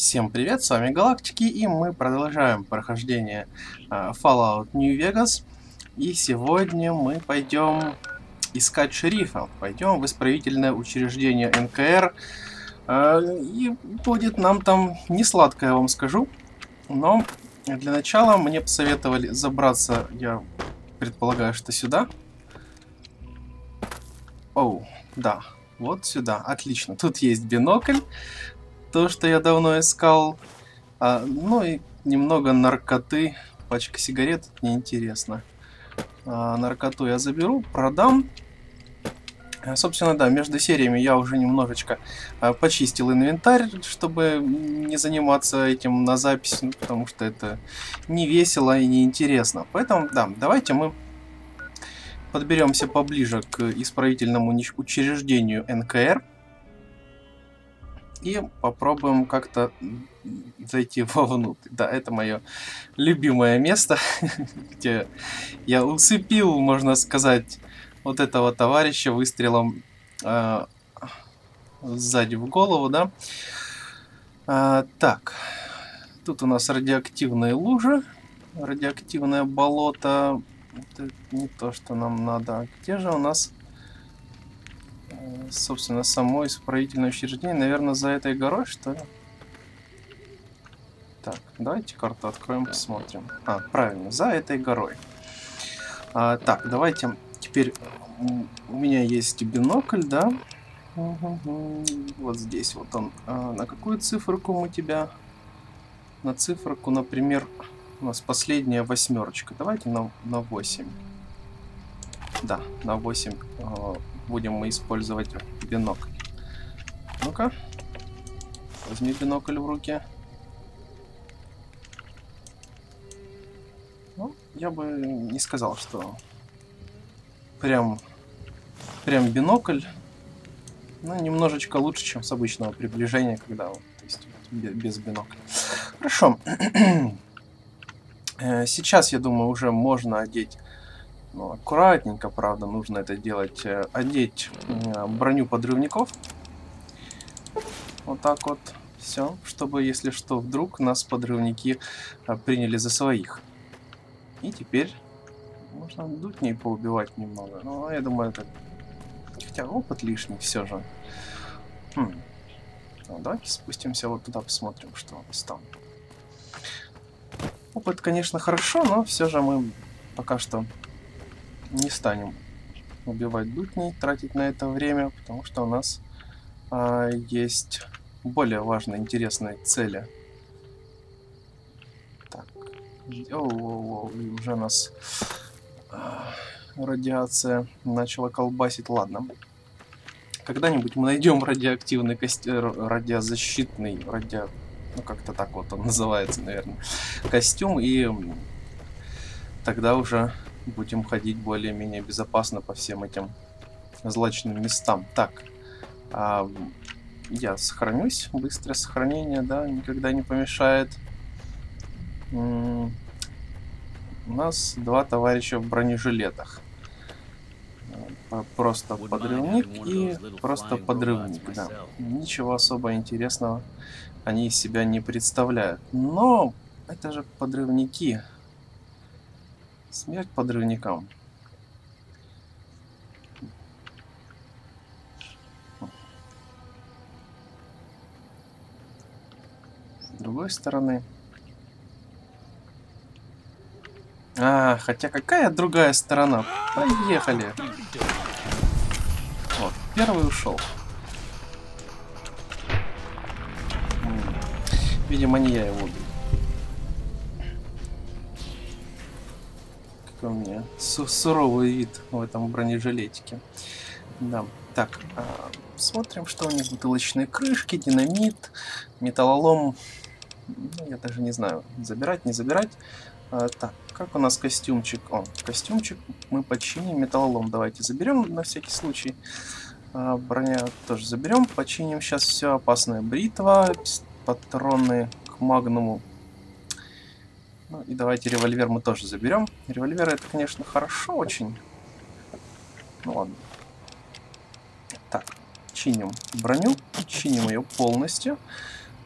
Всем привет, с вами Галактики, и мы продолжаем прохождение uh, Fallout New Vegas. И сегодня мы пойдем искать шерифа. Пойдем в исправительное учреждение НКР. Uh, и будет нам там не сладко, я вам скажу. Но для начала мне посоветовали забраться, я предполагаю, что сюда. Оу, да, вот сюда, отлично. Тут есть бинокль то, что я давно искал. А, ну и немного наркоты, пачка сигарет, неинтересно. А, наркоту я заберу, продам. А, собственно, да, между сериями я уже немножечко а, почистил инвентарь, чтобы не заниматься этим на запись, ну, потому что это не весело и не интересно. Поэтому, да, давайте мы подберемся поближе к исправительному учреждению НКР и попробуем как-то зайти вовнутрь. Да, это мое любимое место, где я усыпил, можно сказать, вот этого товарища выстрелом э, сзади в голову, да. А, так, тут у нас радиоактивные лужи, радиоактивное болото. Это не то, что нам надо. Где же у нас собственно, само исправительное учреждение, наверное, за этой горой, что ли? Так, давайте карту откроем, посмотрим. А, правильно, за этой горой. А, так, давайте теперь... У меня есть бинокль, да? Вот здесь вот он. А, на какую циферку мы тебя... На циферку, например, у нас последняя восьмерочка. Давайте на, на 8. Да, на 8 будем мы использовать бинокль. Ну-ка, возьми бинокль в руки. Ну, я бы не сказал, что прям, прям бинокль, ну, немножечко лучше, чем с обычного приближения, когда, то есть, без бинокля. Хорошо. Э, сейчас, я думаю, уже можно одеть ну, аккуратненько, правда, нужно это делать. Э, одеть э, броню подрывников. Вот так вот. Все, чтобы, если что, вдруг нас подрывники а, приняли за своих. И теперь можно дутней поубивать немного. Но я думаю, это... Хотя опыт лишний все же. Хм. Ну, давайте спустимся вот туда, посмотрим, что у нас там. Опыт, конечно, хорошо, но все же мы пока что не станем убивать дутней, тратить на это время, потому что у нас а, есть более важные, интересные цели. Так. О, о, о, уже нас а, радиация начала колбасить. Ладно. Когда-нибудь мы найдем радиоактивный костюм, радиозащитный, радио... Ну, как-то так вот он называется, наверное, костюм, и тогда уже будем ходить более-менее безопасно по всем этим злачным местам. Так, а, я сохранюсь. Быстрое сохранение, да, никогда не помешает. у нас два товарища в бронежилетах. Просто подрывник и просто подрывник, да. Ничего особо интересного они из себя не представляют. Но это же подрывники. Смерть подрывникам. С другой стороны... А, хотя какая другая сторона? Поехали. Вот, первый ушел. Видимо, не я его убил. Су суровый вид в этом бронежилетике. Да, так, э, смотрим, что у них бутылочные крышки, динамит, металлолом. Ну, я даже не знаю, забирать, не забирать. А, так, как у нас костюмчик? О, костюмчик мы починим, металлолом давайте заберем на всякий случай. А, броня тоже заберем, починим сейчас все. Опасная бритва, патроны к магнуму ну и давайте револьвер мы тоже заберем. Револьвер это, конечно, хорошо очень. Ну ладно. Так, чиним броню, чиним ее полностью.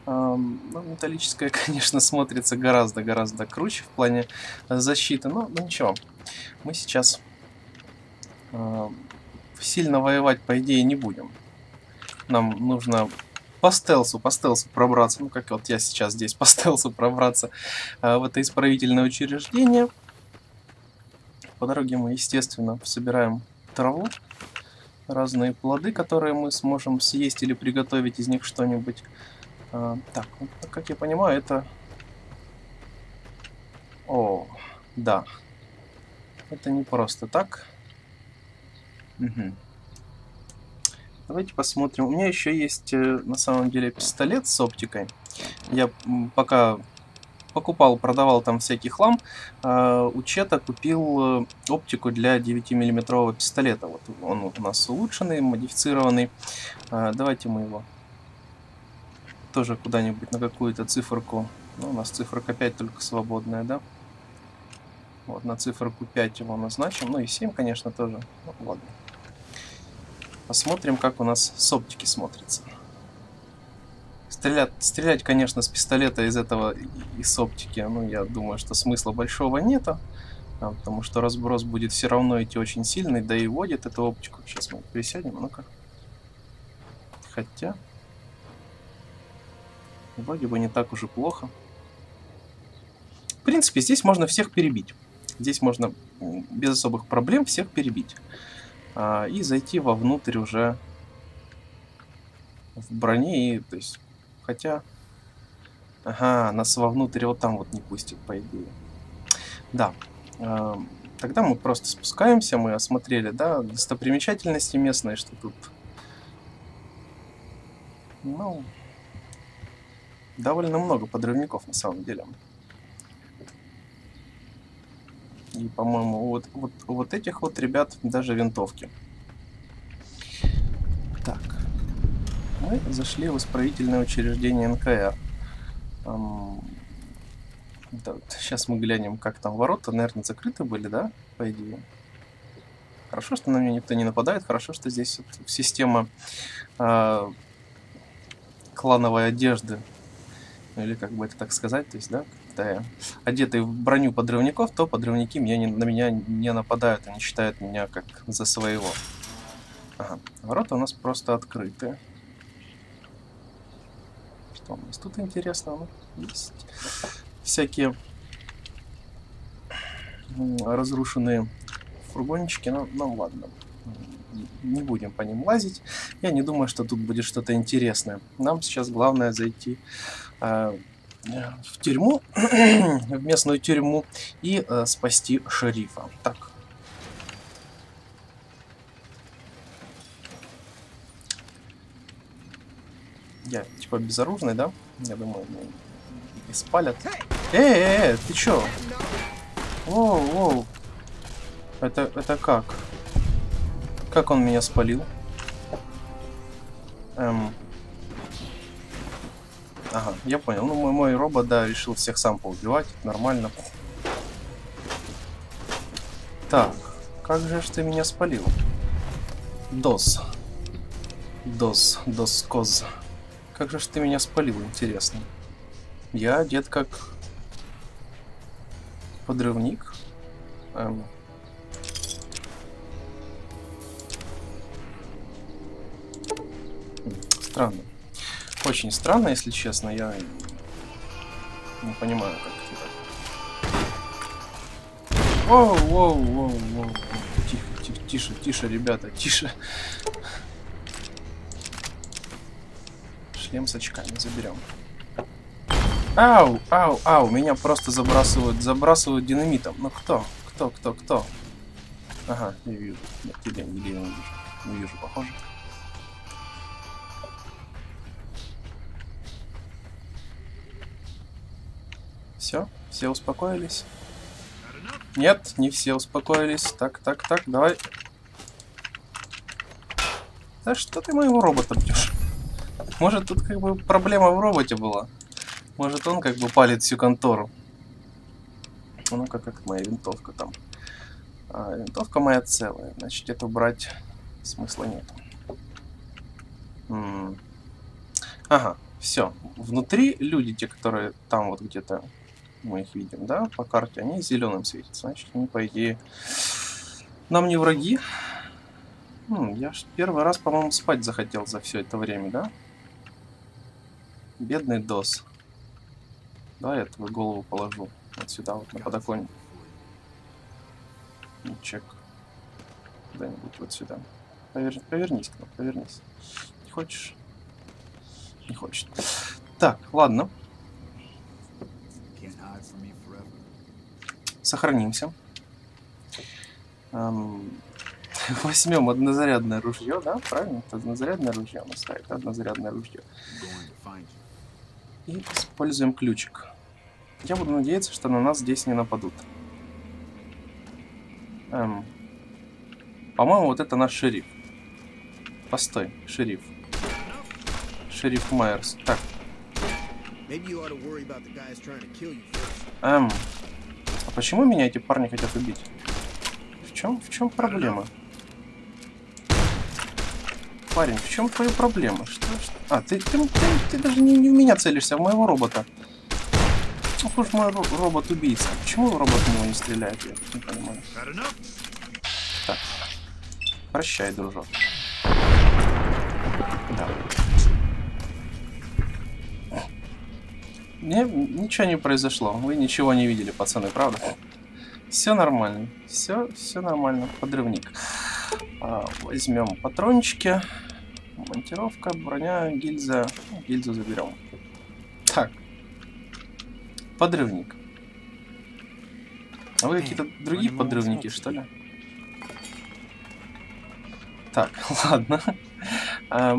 Ну, металлическая, конечно, смотрится гораздо-гораздо круче в плане защиты, но ну, ничего. Мы сейчас сильно воевать, по идее, не будем. Нам нужно по стелсу, по стелсу пробраться, ну, как вот я сейчас здесь по стелсу пробраться э, в это исправительное учреждение. По дороге мы, естественно, собираем траву, разные плоды, которые мы сможем съесть или приготовить из них что-нибудь. А, так, вот, как я понимаю, это... О, да. Это не просто так. Угу. Давайте посмотрим. У меня еще есть э, на самом деле пистолет с оптикой. Я пока покупал, продавал там всякий хлам, э, у Чета купил э, оптику для 9-миллиметрового пистолета. Вот он у нас улучшенный, модифицированный. Давайте мы его тоже куда-нибудь на какую-то циферку. Ну, у нас циферка 5 только свободная, да? Вот, на циферку 5 его назначим. Ну и 7, конечно, тоже. Ну, ладно. Посмотрим, как у нас с оптики смотрится. Стрелять, стрелять, конечно, с пистолета из этого, из оптики, ну, я думаю, что смысла большого нету. А, потому что разброс будет все равно идти очень сильный, да и вводит эту оптику. Сейчас мы присядем, ну-ка. Хотя... Вроде бы не так уж и плохо. В принципе, здесь можно всех перебить. Здесь можно без особых проблем всех перебить. А, и зайти вовнутрь уже в броне. И, то есть Хотя... Ага, нас вовнутрь вот там вот не пустит, по идее. Да. Э, тогда мы просто спускаемся, мы осмотрели, да, достопримечательности местные, что тут... Ну... Довольно много подрывников на самом деле. И, по-моему, вот, вот, вот этих вот ребят даже винтовки. мы зашли в исправительное учреждение НКР. Эм, да, вот сейчас мы глянем, как там ворота, наверное, закрыты были, да, по идее. Хорошо, что на меня никто не нападает, хорошо, что здесь вот система э, клановой одежды, ну, или как бы это так сказать, то есть, да, я одетый в броню подрывников, то подрывники меня не, на меня не нападают, они считают меня как за своего. Ага, ворота у нас просто открыты. Что у нас тут интересно? Ну, есть всякие разрушенные фургончики. Ну, ну ладно. Не будем по ним лазить. Я не думаю, что тут будет что-то интересное. Нам сейчас главное зайти э, в тюрьму, в местную тюрьму и э, спасти шерифа. Так, Я типа безоружный, да? Я думаю, не спалят. Эй, эй, эй, ты чё? Воу, воу. Это, это как? Как он меня спалил? Эм. Ага, я понял. Ну, мой, мой робот, да, решил всех сам поубивать. Нормально. Так, как же ж ты меня спалил? Дос. Дос, дос, коз. Как же ж ты меня спалил, интересно. Я одет как подрывник. Эм. Странно. Очень странно, если честно. Я не понимаю, как это. Воу, воу, воу, воу. Тихо, тихо, тише, тише, ребята, тише. Шлем с очками заберем. Ау, ау, ау, меня просто забрасывают, забрасывают динамитом. Ну кто? Кто, кто, кто? Ага, я вижу. Нет, тебя нигде не вижу. Не вижу, похоже. Все, все успокоились. Нет, не все успокоились. Так, так, так, давай. Да что ты моего робота бьешь? Может, тут как бы проблема в роботе была. Может, он как бы палит всю контору. Ну-ка, как моя винтовка там. А, винтовка моя целая. Значит, эту брать смысла нет. М -м. Ага, Все. Внутри люди, те, которые там вот где-то мы их видим, да, по карте, они зеленым светятся. Значит, они, по идее, нам не враги. Хм, я ж первый раз, по-моему, спать захотел за все это время, да? Бедный Дос. Давай я твою голову положу вот сюда, вот на подоконник. Ну, чек. Куда-нибудь вот сюда. Повер... Повернись, Кноп, повернись. Не хочешь? Не хочет. Так, ладно. Сохранимся. Эм, возьмем однозарядное ружье, да? Правильно? Это однозарядное ружье у нас стоит. Однозарядное ружье. И используем ключик. Я буду надеяться, что на нас здесь не нападут. Эм, По-моему, вот это наш шериф. Постой, шериф. Шериф Майерс. Так. Эм, почему меня эти парни хотят убить? В чем, в чем проблема? Парень, в чем твоя проблема? Что, что? А, ты, ты, ты, ты даже не, не в меня целишься, а в моего робота. Ох уж мой робот-убийца. Почему робот в не стреляет? Я не понимаю. Так. Прощай, дружок. Не, ничего не произошло. Вы ничего не видели, пацаны, правда? Все нормально. Все, все нормально. Подрывник. А, возьмем патрончики. Монтировка, броня, гильза. Гильзу заберем. Так. Подрывник. А вы какие-то другие подрывники, что ли? Так, ладно. Uh,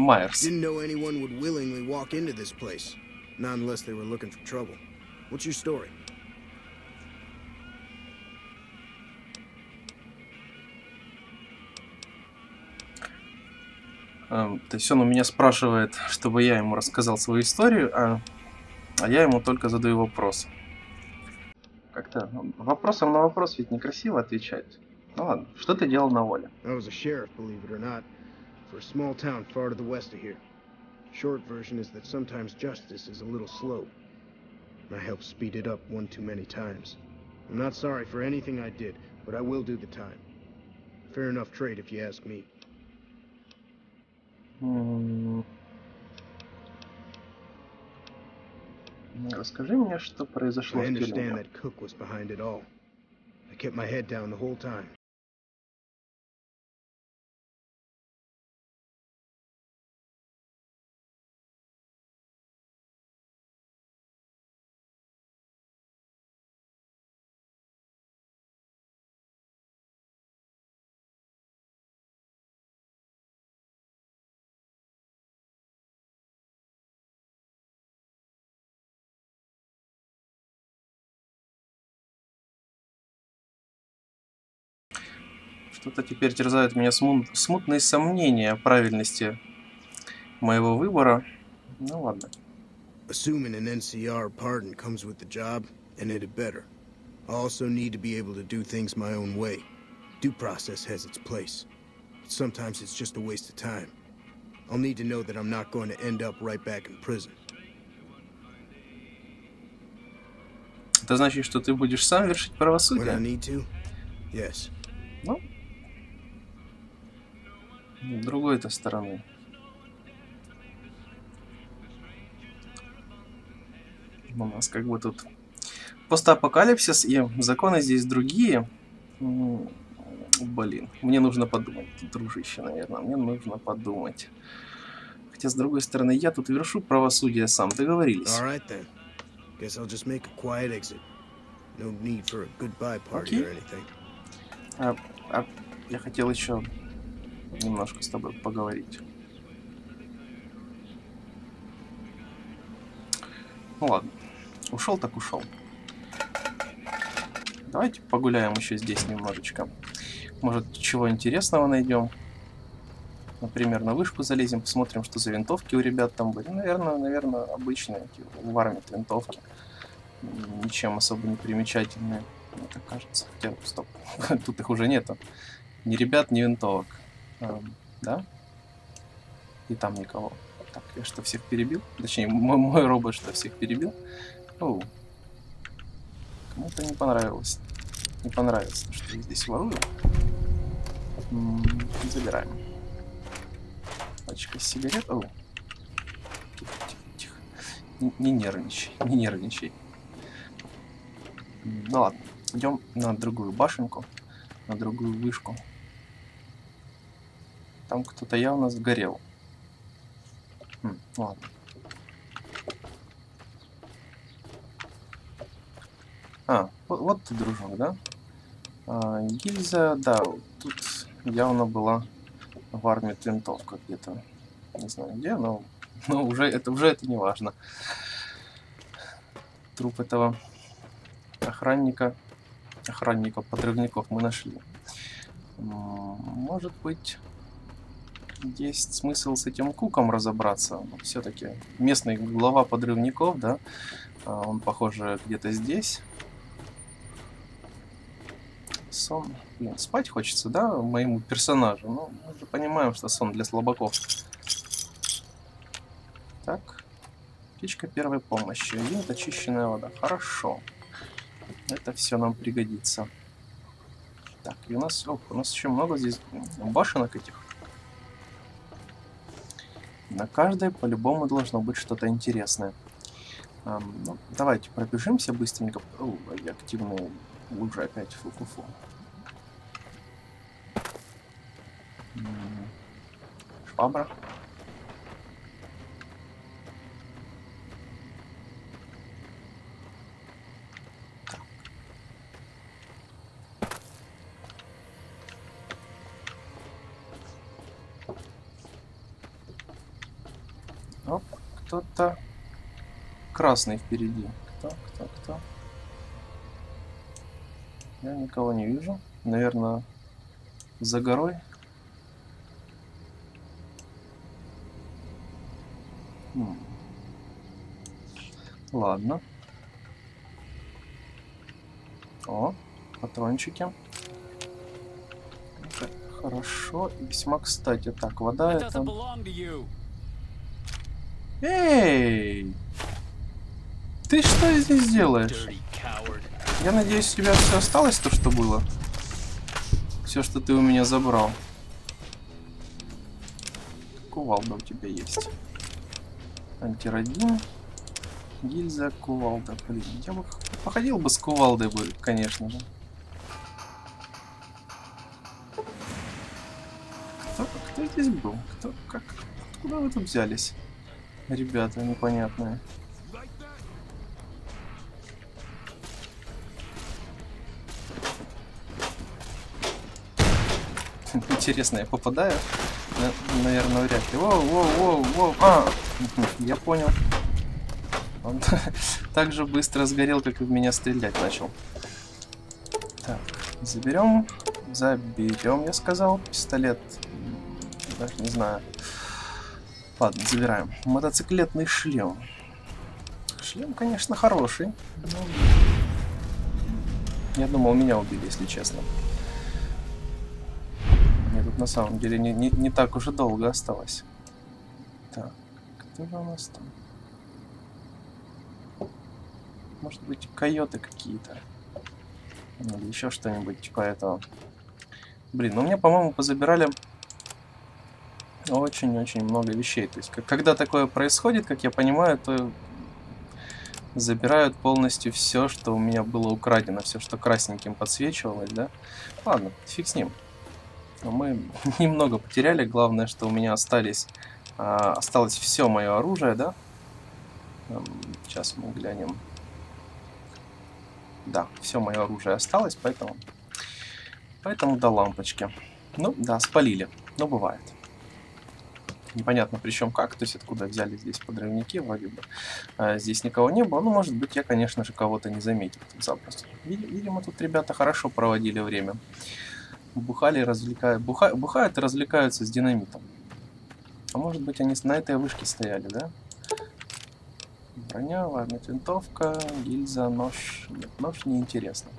Not unless they were looking for trouble. What's your story? Um, то есть он у меня спрашивает, чтобы я ему рассказал свою историю, а, а я ему только задаю вопрос. Как-то вопросом на вопрос ведь некрасиво отвечать. Ну ладно, что ты делал на воле? I was a sheriff, believe it or not, for a small town far to the west of here. Short version is that sometimes justice is a little slow. I helped speed it up one too many times. I'm not sorry for anything I did, but I will do the time. Fair enough trade if you ask me. Расскажи мне, что произошло I в understand тюрьме. that Cook was behind it all. I kept my head down the whole time. Что-то теперь терзают меня смут- смутные сомнения о правильности моего выбора. Ну ладно. Assuming an NCR pardon comes with the job, and it had better. I also need to be able to do things my own way. Due process has its place. But sometimes it's just a waste of time. I'll need to know that I'm not going to end up right back in prison. Это значит, что ты будешь сам вершить When I правосудие? need to, yes. Другой-то стороны. У нас как бы тут постапокалипсис, и законы здесь другие. Блин, мне нужно подумать, дружище, наверное, мне нужно подумать. Хотя, с другой стороны, я тут вершу правосудие сам, договорились. Okay. anything. А, а я хотел еще немножко с тобой поговорить. Ну ладно. Ушел так ушел. Давайте погуляем еще здесь немножечко. Может, чего интересного найдем. Например, на вышку залезем, посмотрим, что за винтовки у ребят там были. Наверное, наверное, обычные в армии винтовки. Ничем особо не примечательные, мне так кажется. Хотя, стоп, тут их уже нету. Ни ребят, ни винтовок. Эм, да? И там никого. Так, я что, всех перебил? Точнее, мой, мой робот что, всех перебил? Оу. Кому-то не понравилось. Не понравится, что я здесь ворую. М -м, забираем. Пачка сигарет. Оу. Тихо, тихо, тихо. Не, не нервничай, не нервничай. Ну ладно, идем на другую башенку, на другую вышку. Там кто-то явно сгорел. Хм, ладно. А, вот, вот ты, дружок, да? А, гильза, да, тут явно была в армии винтовка где-то. Не знаю где, но, но уже это уже это не важно. Труп этого охранника, охранника подрывников мы нашли. Может быть, есть смысл с этим Куком разобраться. Все-таки местный глава подрывников, да, а, он, похоже, где-то здесь. Сон. Блин, спать хочется, да, моему персонажу. Ну, мы же понимаем, что сон для слабаков. Так. Птичка первой помощи. Винт, очищенная вода. Хорошо. Это все нам пригодится. Так, и у нас... Ох, у нас еще много здесь башенок этих. На каждой по-любому должно быть что-то интересное. Um, ну, давайте пробежимся быстренько. О, активные лужи опять. Фу-фу-фу. Швабра. Оп, кто-то красный впереди. Кто, кто, кто? Я никого не вижу. Наверное, за горой. Хм. Ладно. О, патрончики. Хорошо, весьма кстати. Так, вода это... Эй! Ты что здесь делаешь? Я надеюсь, у тебя все осталось, то, что было? Все, что ты у меня забрал. Кувалда у тебя есть. Антирадин. Гильза, кувалда. Блин, я бы походил бы с кувалдой бы, конечно же. Кто, кто здесь был? Кто, как, откуда вы тут взялись? Ребята непонятные. Интересно, я попадаю? Наверное, вряд ли. Воу, воу, воу, воу. А, я понял. Он так же быстро сгорел, как и в меня стрелять начал. Так, заберем. Заберем, я сказал. Пистолет. Даже не знаю. Ладно, забираем. Мотоциклетный шлем. Шлем, конечно, хороший. Но... Я думал, меня убили, если честно. Мне тут на самом деле не, не, не так уже долго осталось. Так, кто же у нас там? Может быть, койоты какие-то. Или еще что-нибудь типа этого. Блин, ну мне, по-моему, позабирали очень-очень много вещей. То есть, когда такое происходит, как я понимаю, то забирают полностью все, что у меня было украдено, все, что красненьким подсвечивалось, да? Ладно, фиг с ним. Но мы немного потеряли, главное, что у меня остались, а, осталось все мое оружие, да? Сейчас мы глянем. Да, все мое оружие осталось, поэтому, поэтому до лампочки. Ну, да, спалили, но бывает непонятно причем как, то есть откуда взяли здесь подрывники, вроде бы а, здесь никого не было, ну может быть я, конечно же, кого-то не заметил тут запросто. Видимо, тут ребята хорошо проводили время. Бухали, развлекают, буха, бухают и развлекаются с динамитом. А может быть они на этой вышке стояли, да? Броня, ладно, винтовка, гильза, нож. Нет, нож неинтересно.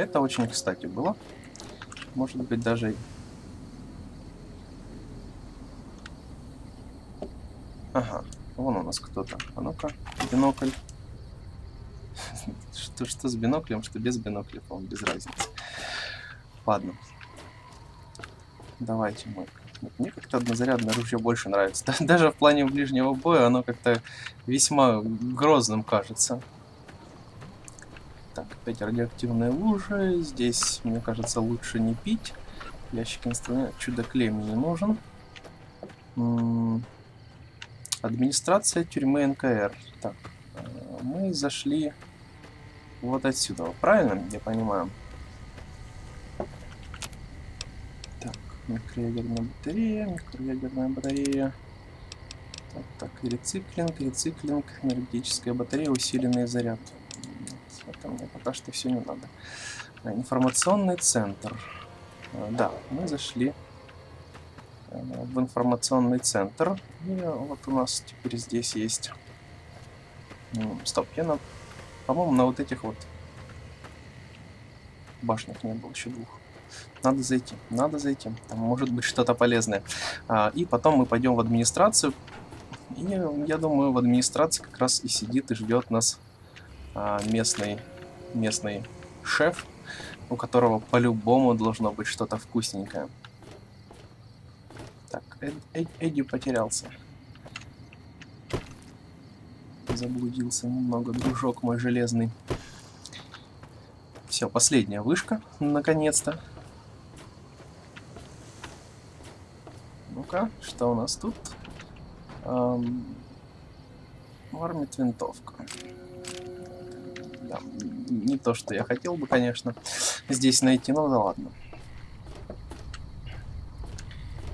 Это очень кстати было. Может быть, даже... Ага, вон у нас кто-то. А ну-ка, бинокль. Что, что с биноклем, что без бинокля, по-моему, без разницы. Ладно. Давайте мы мне как-то однозарядное ружье больше нравится. Даже в плане ближнего боя оно как-то весьма грозным кажется. Так, опять радиоактивная лужа. Здесь, мне кажется, лучше не пить. Ящик инструмента. Чудо-клей мне не нужен. М -м Администрация тюрьмы НКР. Так, э, мы зашли вот отсюда. Правильно я понимаю? микроядерная батарея, микроядерная батарея. Так, так, рециклинг, рециклинг, энергетическая батарея, усиленный заряд. Это мне пока что все не надо. А, информационный центр. А, да, мы зашли а, в информационный центр. И вот у нас теперь здесь есть... Стоп, я на... По-моему, на вот этих вот башнях не было еще двух. Надо зайти, надо зайти. Там может быть что-то полезное. А, и потом мы пойдем в администрацию. И я думаю, в администрации как раз и сидит и ждет нас местный, местный шеф, у которого по-любому должно быть что-то вкусненькое. Так, Эд, Эд, Эдди потерялся. Заблудился немного, дружок мой железный. Все, последняя вышка, наконец-то. Ну-ка, что у нас тут? Эм, армит винтовка. Да, не то, что я хотел бы, конечно, здесь найти, но да ладно.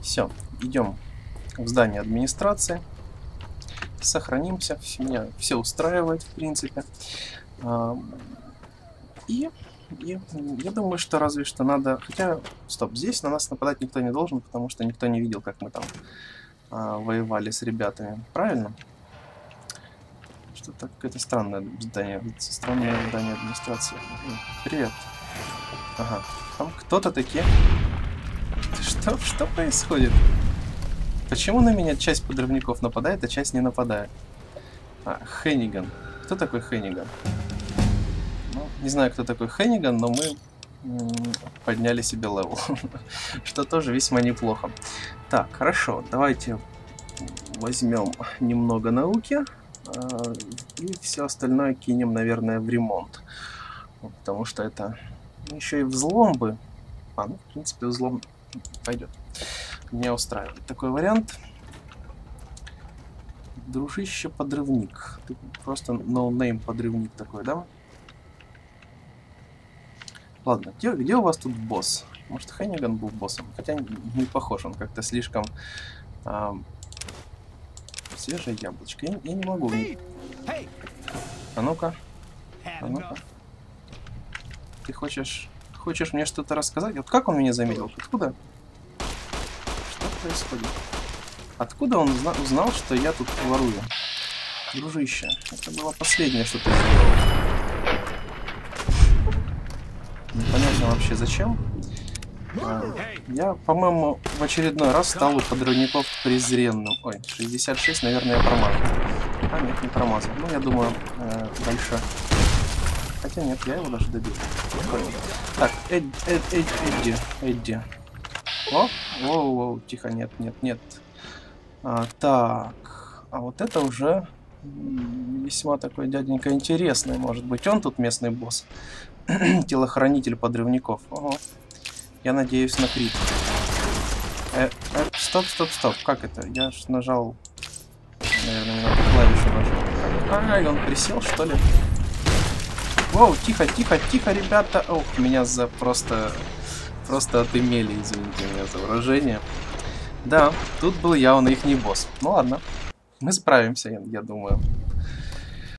Все, идем в здание администрации. Сохранимся, меня все устраивает, в принципе. И и я думаю, что разве что надо... Хотя, стоп, здесь на нас нападать никто не должен, потому что никто не видел, как мы там а, воевали с ребятами. Правильно? Что-то какое-то странное здание. Странное здание администрации. Привет. Ага. Там кто-то такие... Что, что происходит? Почему на меня часть подрывников нападает, а часть не нападает? А, Хенниган. Кто такой Хенниган? Не знаю, кто такой Хенниган, но мы подняли себе level. Что тоже весьма неплохо. Так, хорошо, давайте возьмем немного науки. А, и все остальное кинем, наверное, в ремонт. Потому что это еще и взлом бы. А, ну, в принципе, взлом пойдет. Меня устраивает такой вариант. Дружище-подрывник. Ты просто ноунейм no подрывник такой, да? Ладно, где, где у вас тут босс? Может, Хенниган был боссом? Хотя не похож, он как-то слишком... свежее яблочко. Я, я не могу. А ну-ка. А ну-ка. Ты хочешь... Хочешь мне что-то рассказать? Вот как он меня заметил? Откуда? Что происходит? Откуда он узна узнал, что я тут ворую? Дружище, это было последнее, что ты сделал. Непонятно вообще зачем. А, я, по-моему, в очередной раз стал у подрывников презренным. Ой, 66, наверное, я промазал. А, нет, не промазал. Ну, я думаю, э, дальше... Хотя нет, я его даже добил. Так, Эд, Эд, Эд, Эдди, Эдди. О, воу, воу, тихо, нет, нет, нет. А, так, а вот это уже весьма такой дяденька интересный, может быть. Он тут местный босс. Телохранитель подрывников. Ого. Я надеюсь на крит. Э, э, стоп, стоп, стоп. Как это? Я ж нажал... Наверное, надо клавишу нажать. Ай, он присел, что ли? Воу, тихо, тихо, тихо, ребята. Ох, меня за просто... Просто отымели, извините меня за выражение. Да, тут был явно их не босс. Ну ладно. Мы справимся, я, я думаю.